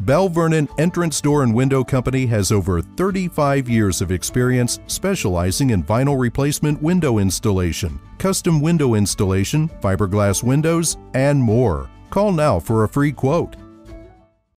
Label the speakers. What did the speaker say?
Speaker 1: Belle Vernon Entrance Door and Window Company has over 35 years of experience specializing in vinyl replacement window installation, custom window installation, fiberglass windows, and more. Call now for a free quote